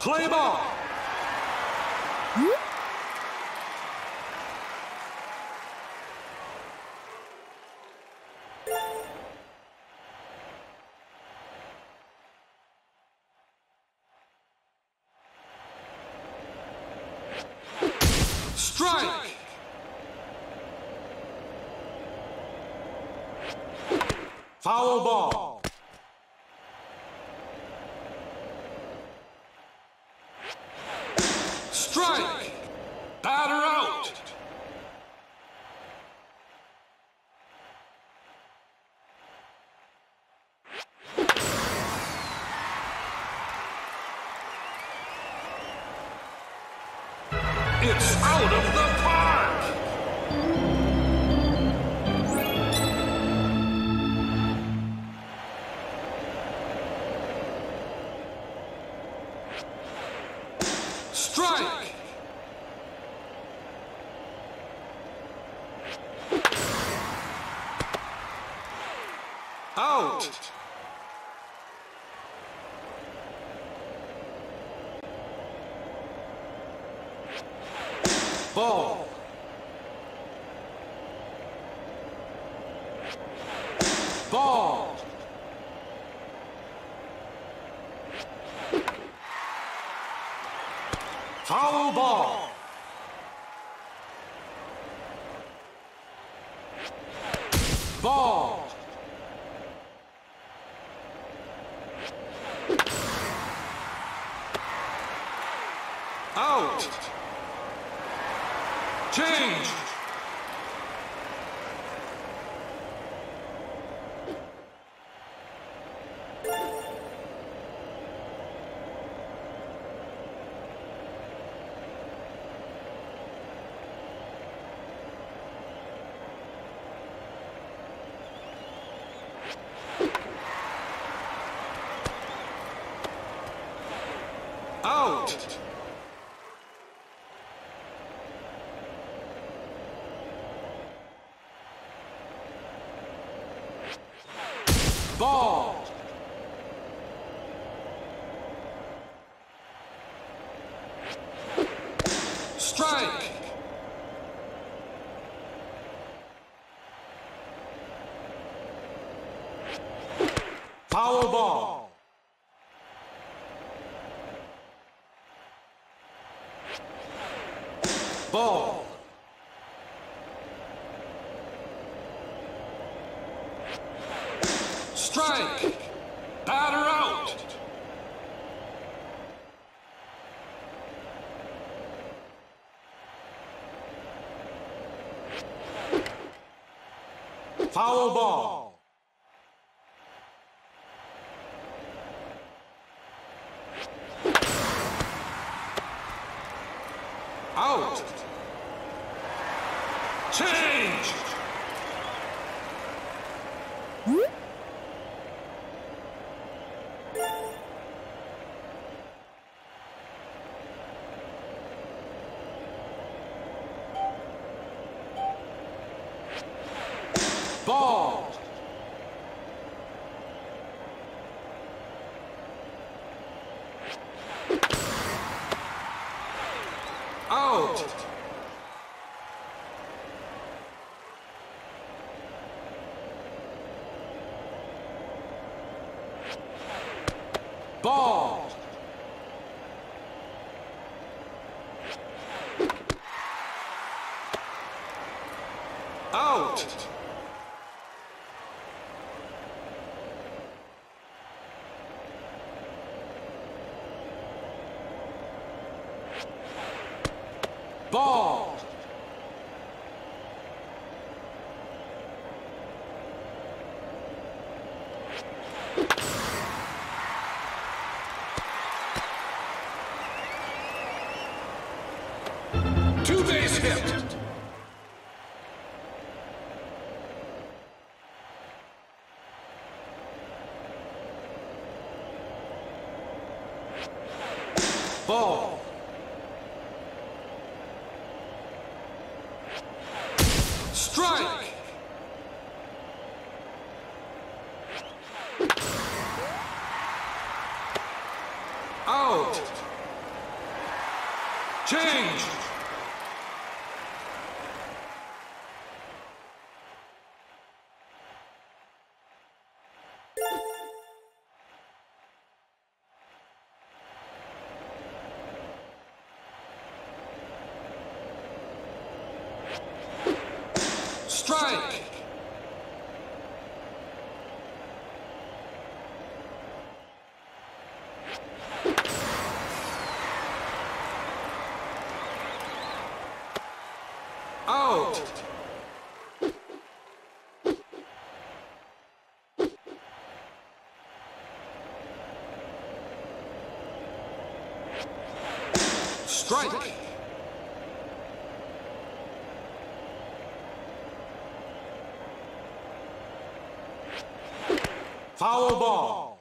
Play. It's out of the Change. Out. Powerball. Ball. Two base hit. Ball. Strike! Out! Strike! Foul ball.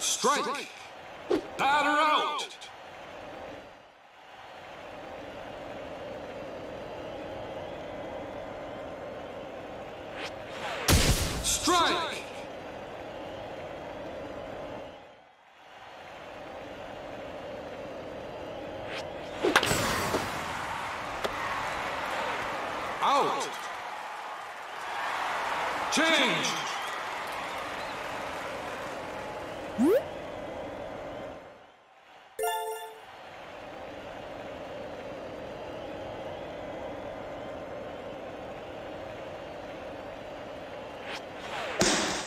Strike. Batter out. Strike. Out. Change.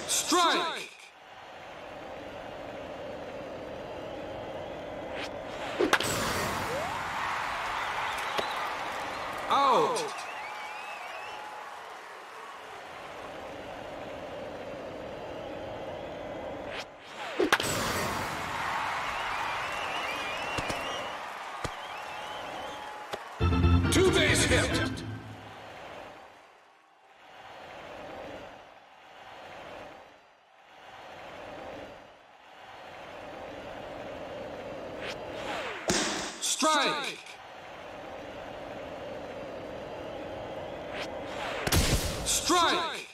Strike. Out. Base hit. Strike. Strike.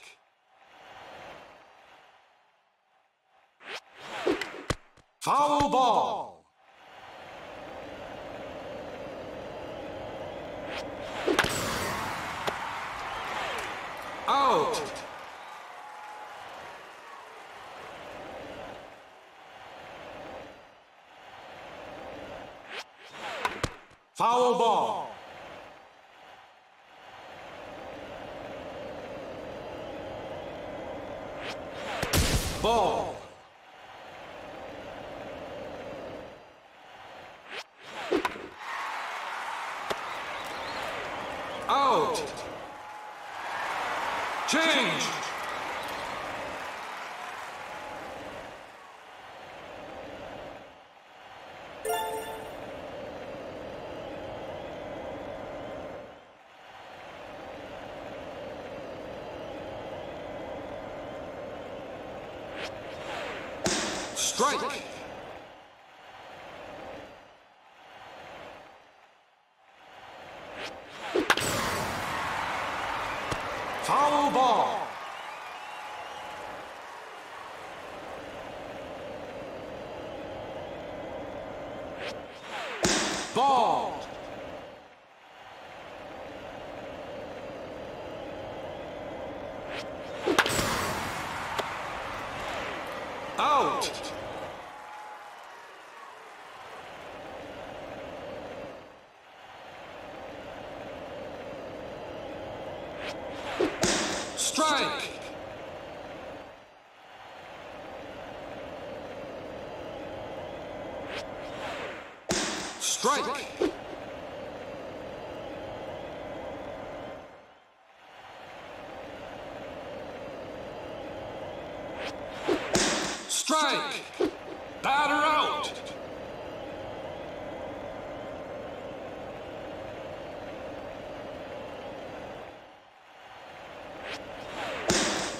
Foul ball. Out. Foul ball. Ball. Out. Change. Strike. Foul ball. Ball. Out. Strike. Strike. Strike. Batter out.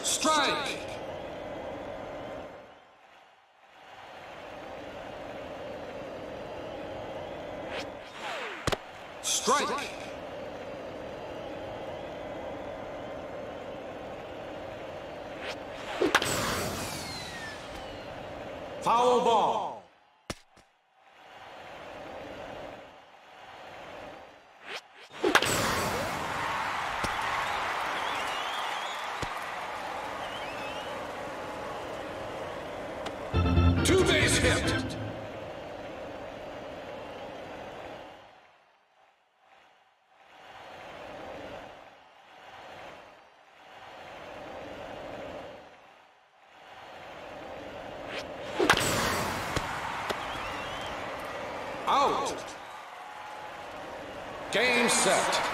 Strike. Strike. Foul set.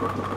Nice.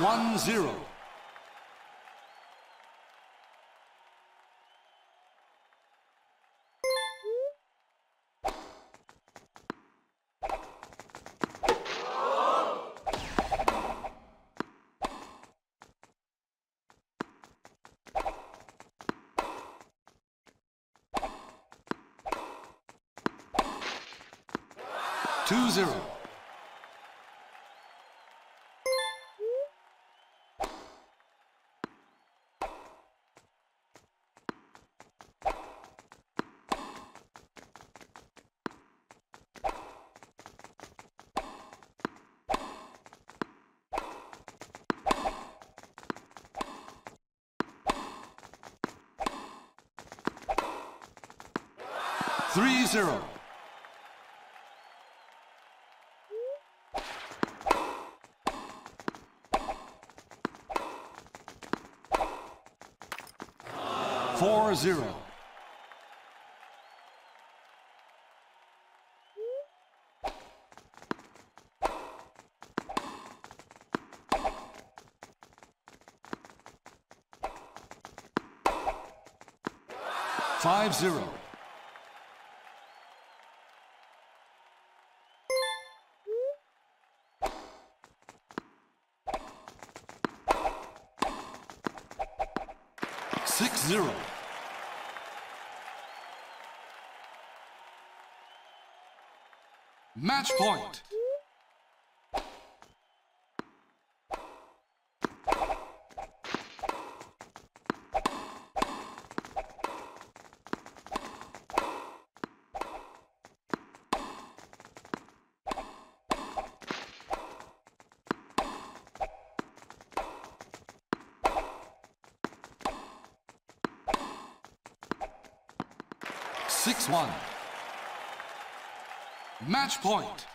One zero. Two zero. Three zero. Four zero. Five zero. Zero. Match point. One. Match point.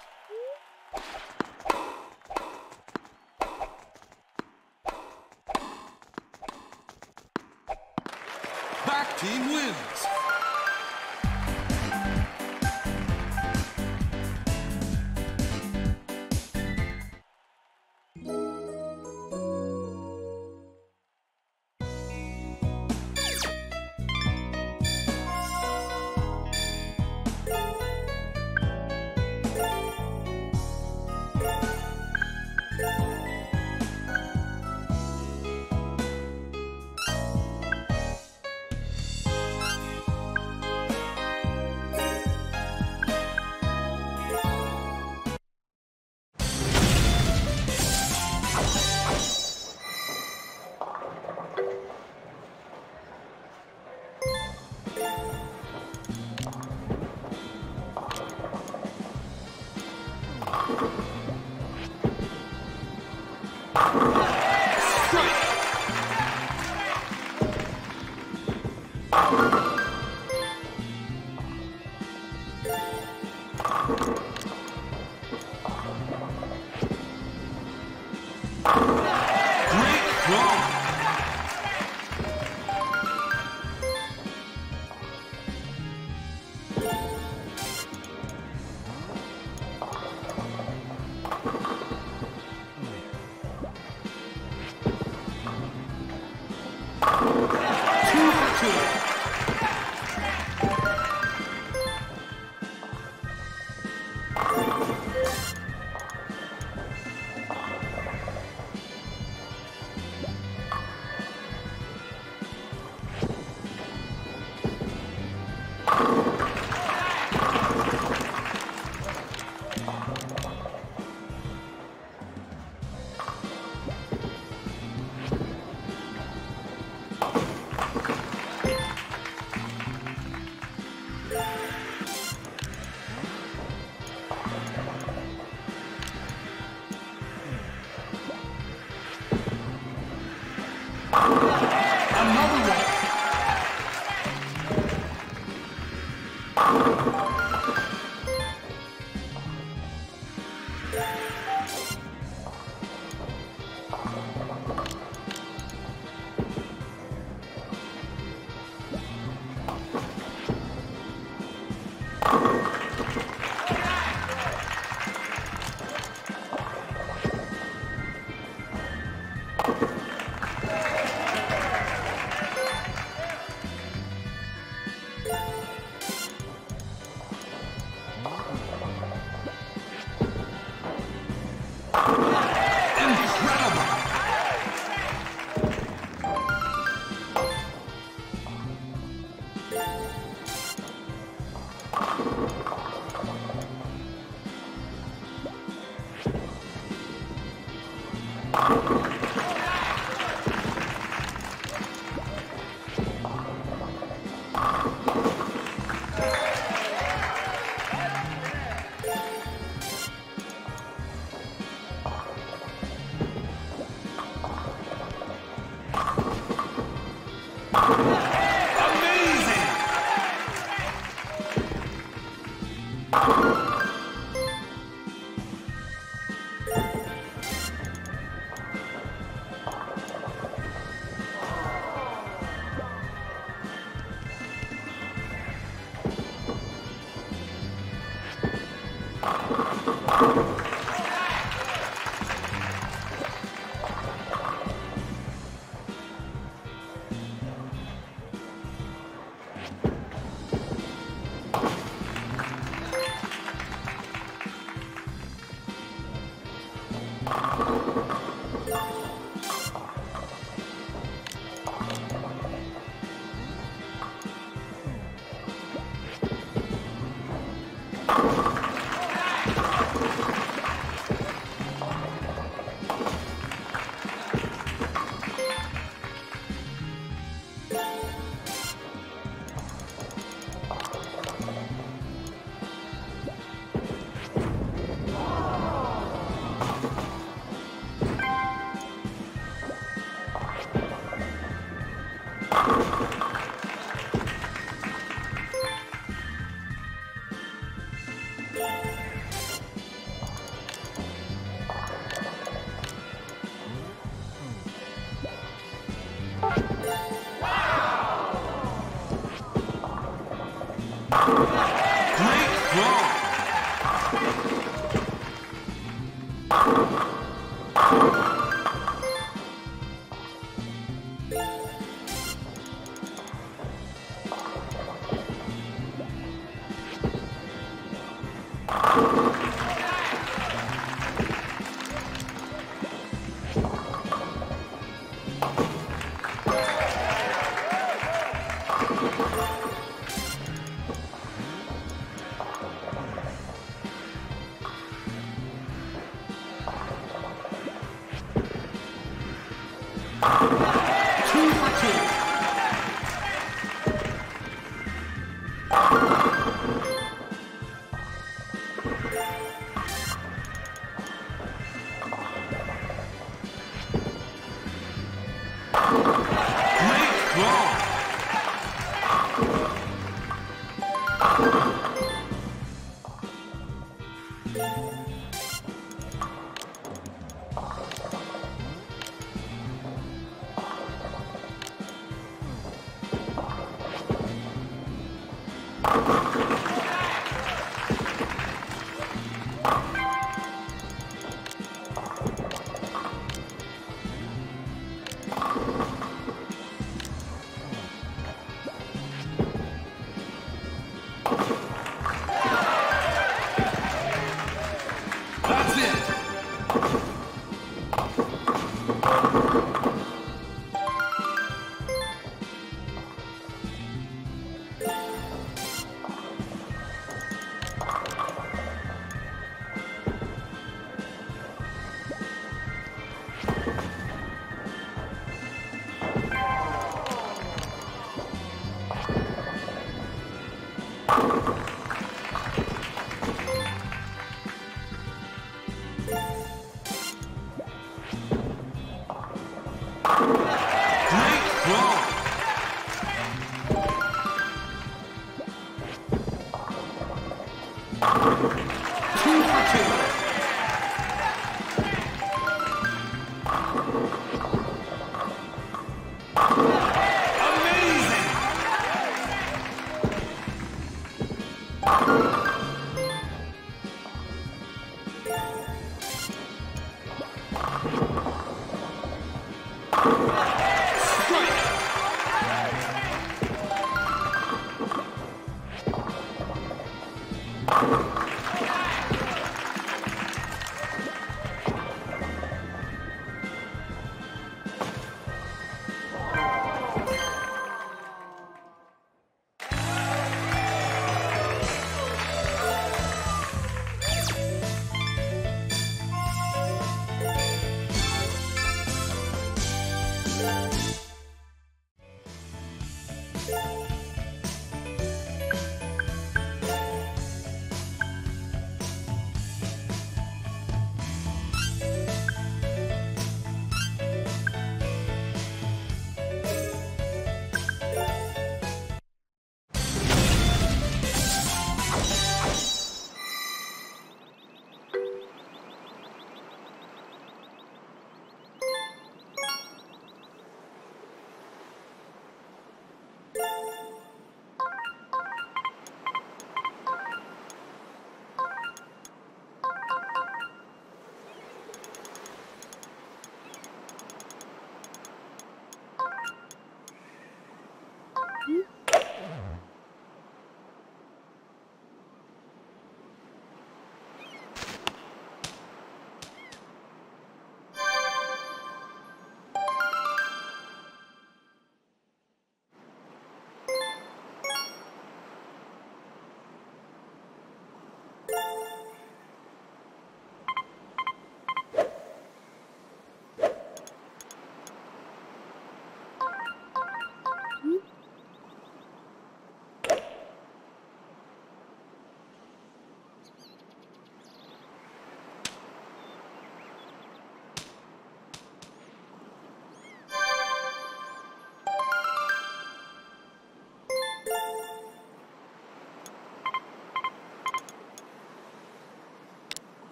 Gracias.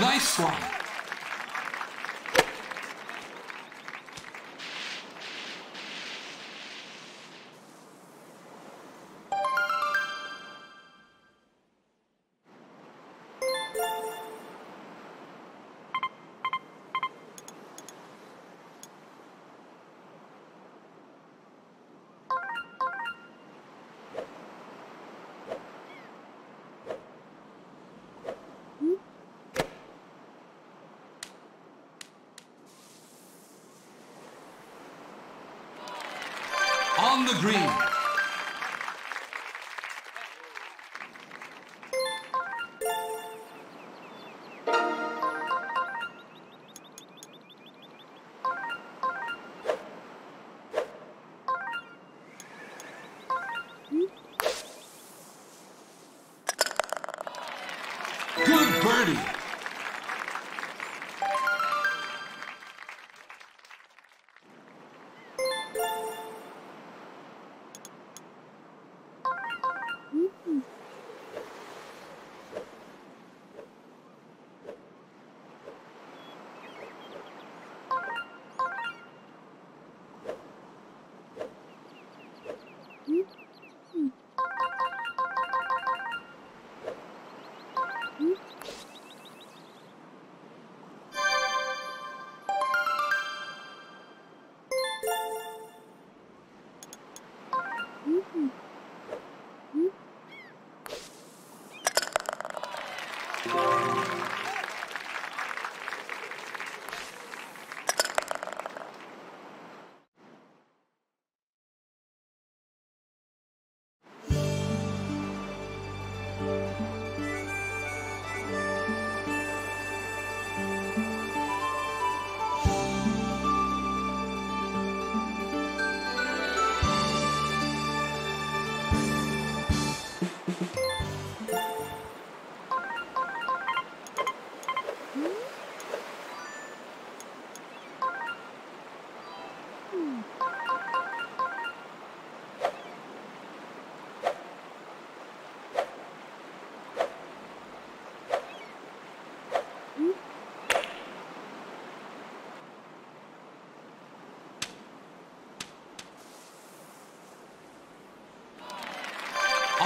Nice one. On the green.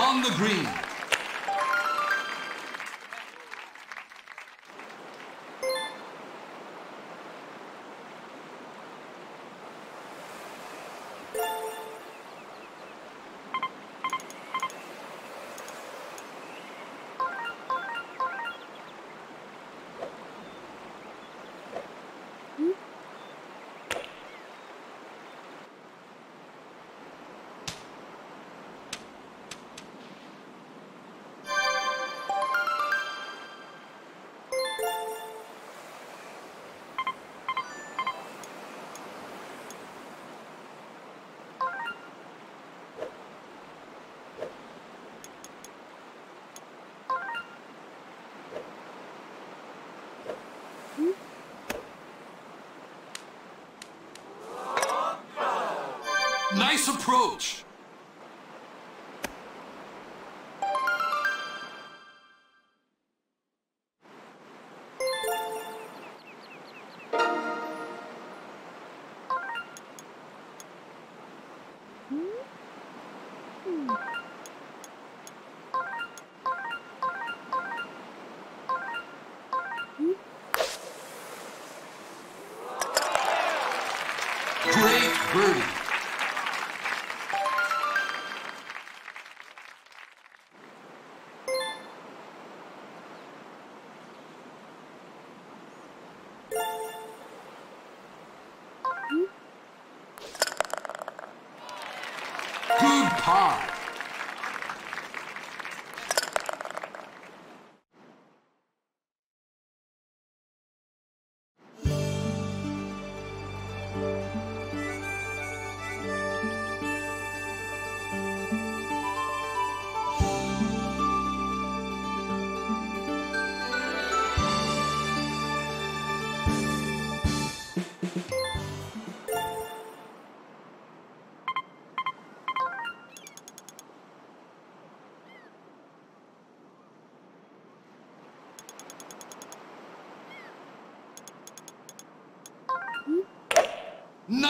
On the green. Nice approach.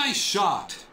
Nice shot.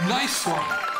Nice one.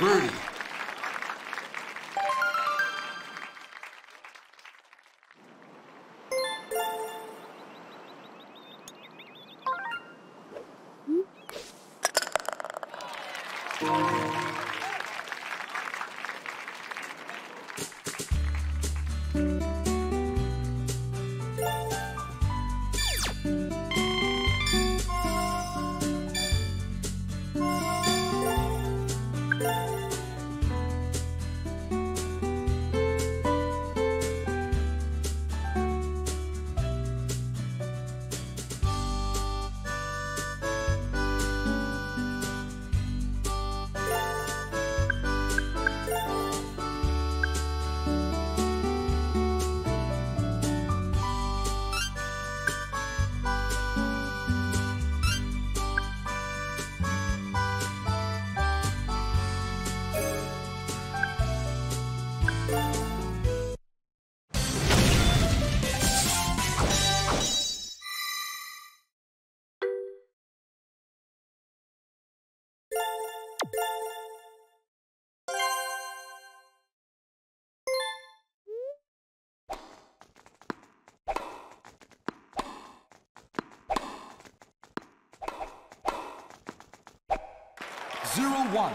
Birdie. Zero one.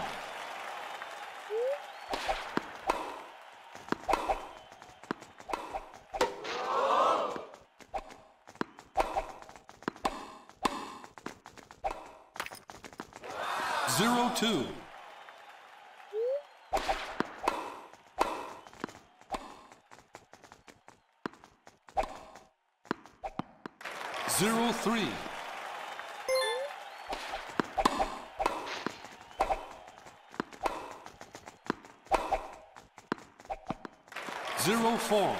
Zero two. Zero three. Zero four.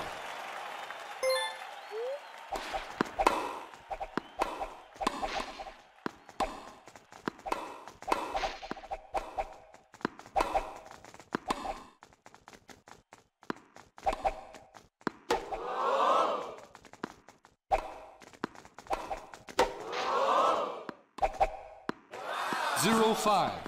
Zero five.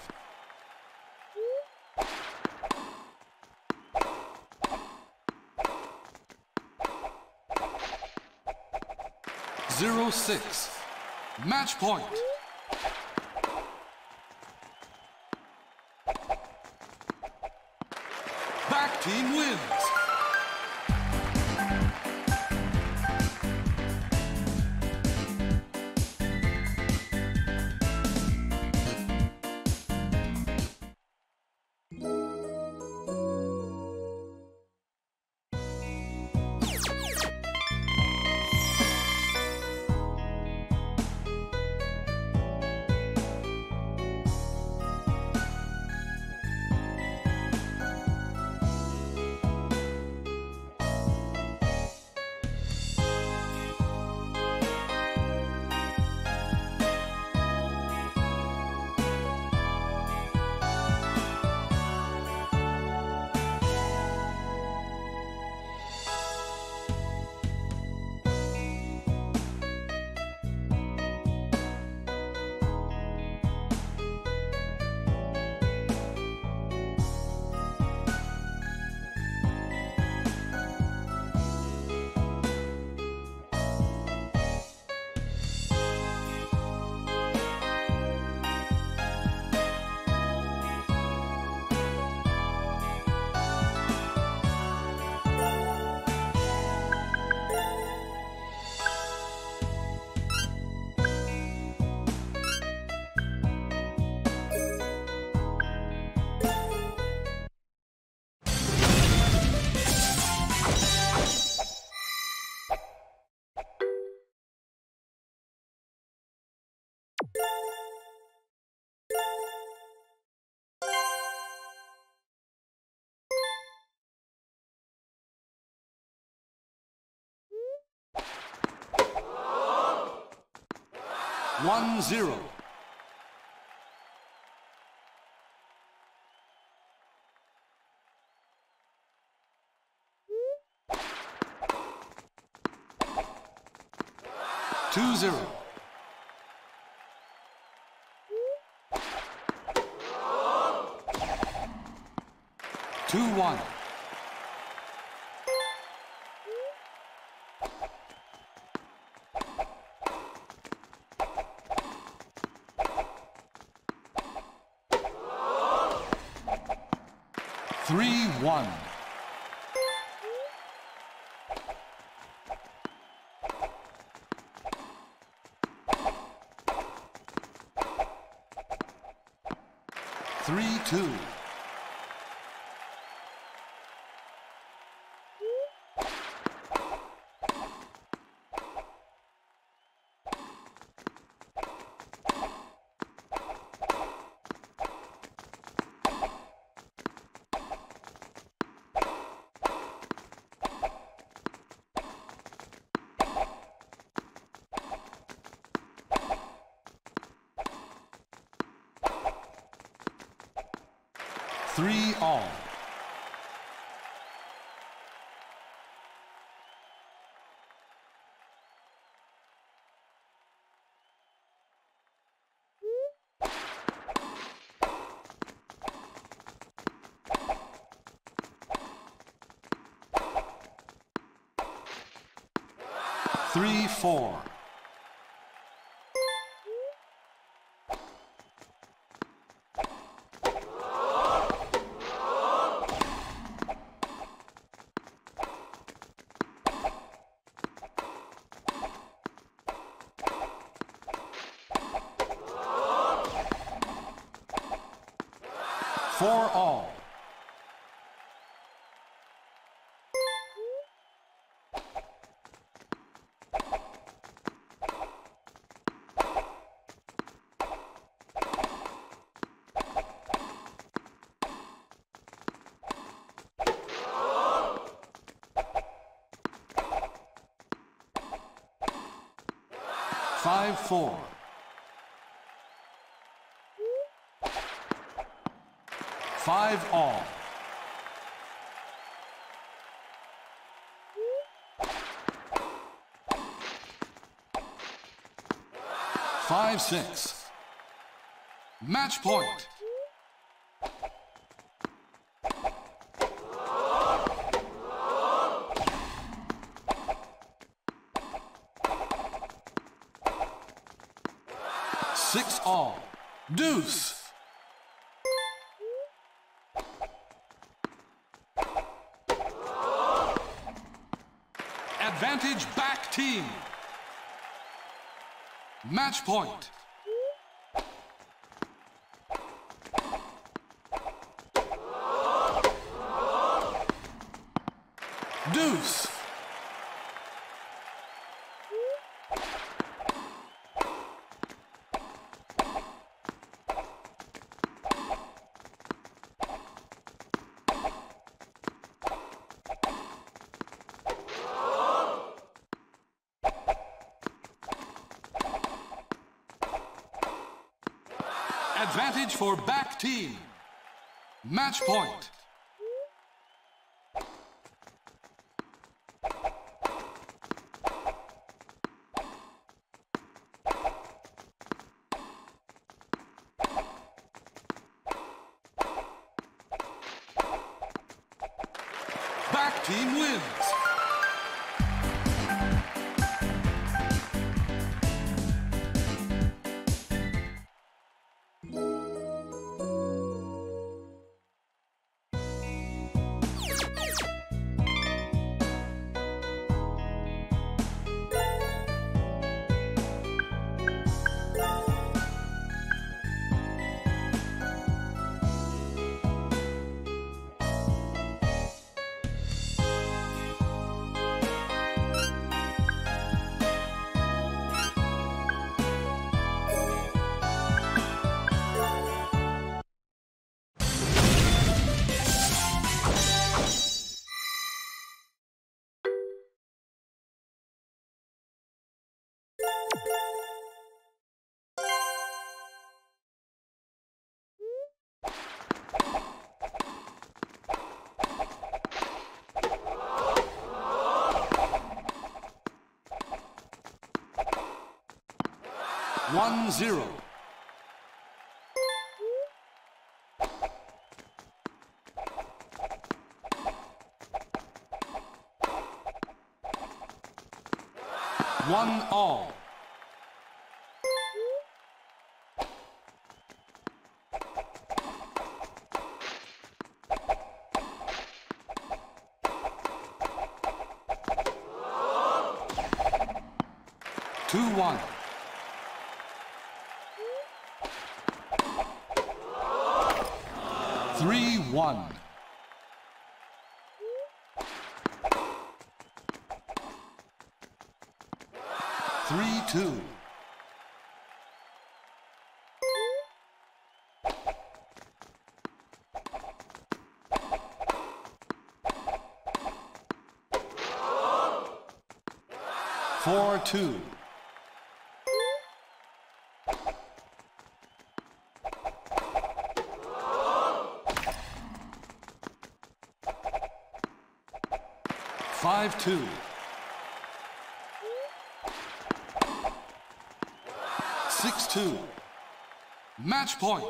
Zero six. Match point. Back team wins. One zero. Two zero. Two one. Three one. Three two. Three all. Three four. Four all. Five four. Five all. Five six. Match point. Six all. Deuce. Advantage back team. Match point. Deuce. Advantage for back team. Match point. One zero. One all. Two one. Three one. Three two. Four two. Five two. Six two. Match point.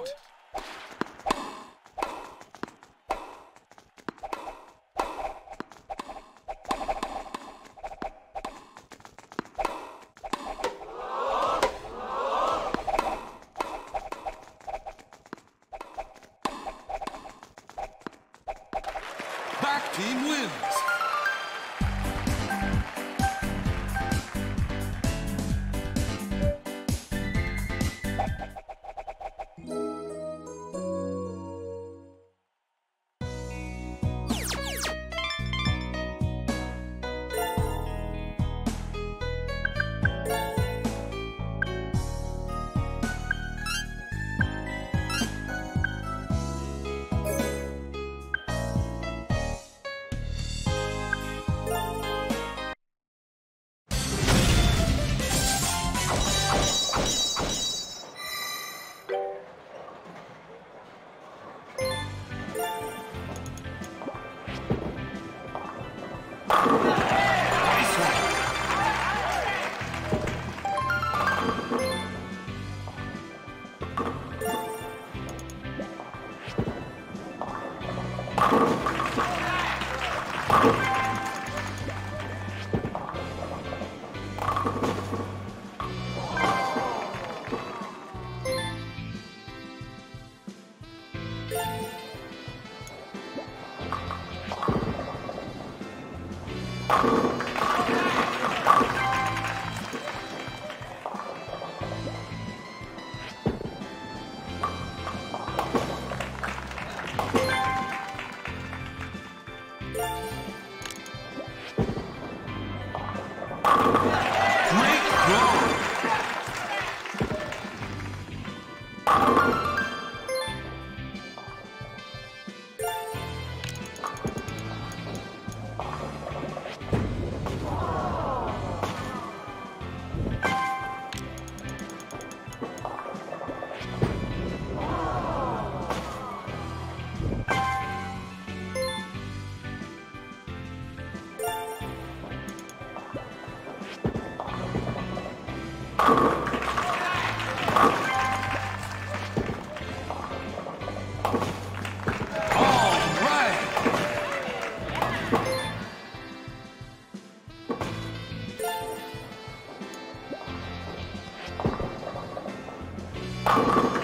Nice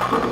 you